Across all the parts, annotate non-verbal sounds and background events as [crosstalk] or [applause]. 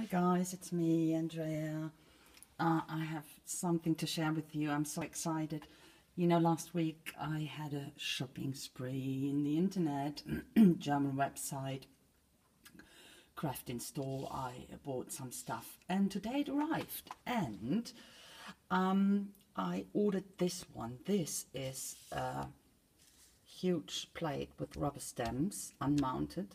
Hi guys, it's me, Andrea. Uh, I have something to share with you. I'm so excited. You know, last week I had a shopping spree in the internet, [clears throat] German website, crafting store. I bought some stuff and today it arrived. And um, I ordered this one. This is a huge plate with rubber stems, unmounted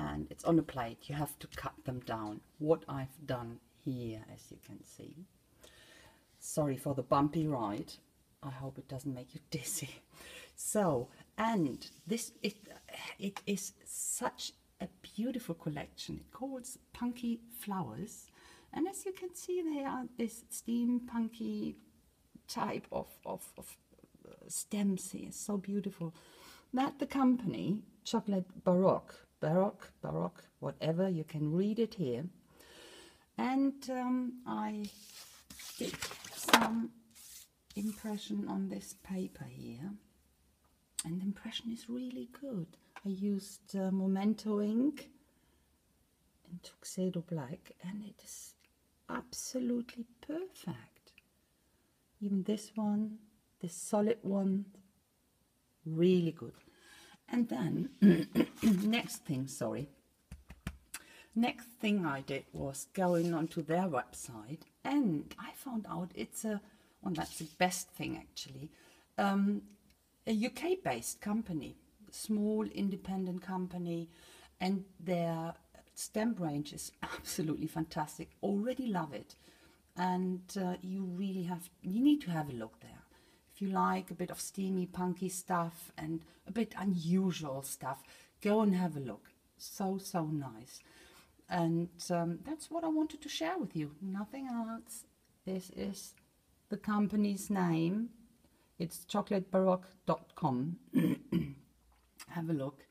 and it's on a plate. You have to cut them down. What I've done here as you can see. Sorry for the bumpy ride. I hope it doesn't make you [laughs] dizzy. So and this it it is such a beautiful collection. It calls punky flowers. And as you can see they are this steampunky type of, of, of uh, stems here. So beautiful. That the company chocolate baroque Baroque, Baroque, whatever, you can read it here. And um, I did some impression on this paper here. And impression is really good. I used uh, Memento ink in Tuxedo Black and it is absolutely perfect. Even this one, this solid one, really good. And then, [clears throat] next thing, sorry. Next thing I did was going onto their website and I found out it's a, well, that's the best thing actually, um, a UK based company, small independent company, and their stamp range is [laughs] absolutely fantastic. Already love it. And uh, you really have, you need to have a look there you like a bit of steamy, punky stuff and a bit unusual stuff, go and have a look. So, so nice. And um, that's what I wanted to share with you. Nothing else. This is the company's name. It's chocolatebaroque.com. [clears throat] have a look.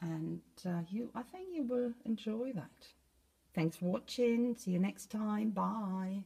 And uh, you, I think you will enjoy that. Thanks for watching. See you next time. Bye.